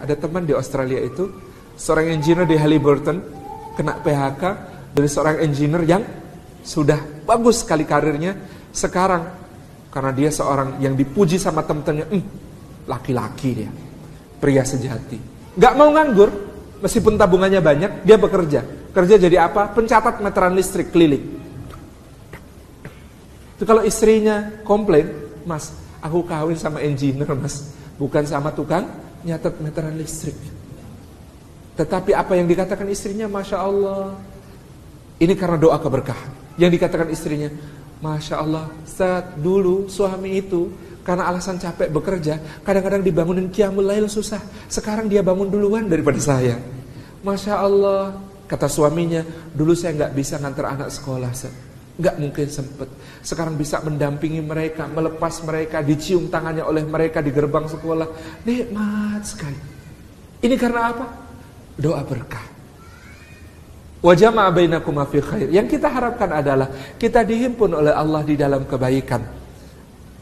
ada teman di Australia itu seorang engineer di Halliburton kena PHK dari seorang engineer yang sudah bagus sekali karirnya sekarang karena dia seorang yang dipuji sama teman-temannya, hm, laki-laki dia, pria sejati. Gak mau nganggur, meskipun tabungannya banyak, dia bekerja. Kerja jadi apa? Pencatat meteran listrik keliling. Itu kalau istrinya komplain, mas, aku kawin sama engineer mas, bukan sama tukang nyatet meteran listrik. Tetapi apa yang dikatakan istrinya, masya Allah, ini karena doa keberkahan. Yang dikatakan istrinya, Masya Allah, saat dulu suami itu karena alasan capek bekerja, kadang-kadang dibangunin kiamul lail susah. Sekarang dia bangun duluan daripada saya. Masya Allah, kata suaminya, dulu saya nggak bisa ngantar anak sekolah, nggak mungkin sempet. Sekarang bisa mendampingi mereka, melepas mereka, dicium tangannya oleh mereka di gerbang sekolah. Nikmat sekali. Ini karena apa? Doa berkah. Wajah bainakum fi khair. Yang kita harapkan adalah kita dihimpun oleh Allah di dalam kebaikan.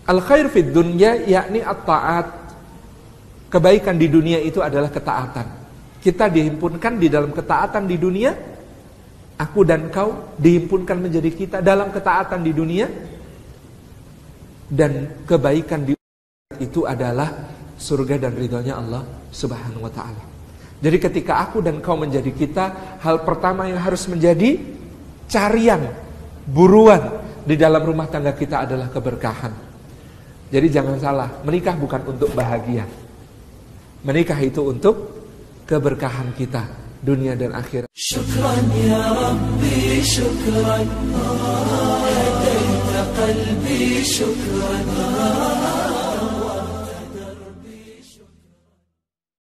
Al khair fid dunya yakni at-taat. Kebaikan di dunia itu adalah ketaatan. Kita dihimpunkan di dalam ketaatan di dunia. Aku dan kau dihimpunkan menjadi kita dalam ketaatan di dunia. Dan kebaikan di itu adalah surga dan ridhonya Allah Subhanahu wa taala. Jadi ketika aku dan kau menjadi kita, hal pertama yang harus menjadi carian, buruan di dalam rumah tangga kita adalah keberkahan. Jadi jangan salah, menikah bukan untuk bahagia. Menikah itu untuk keberkahan kita dunia dan akhirat. Syukran ya Rabbi, syukran. Hadaita qalbi, syukran.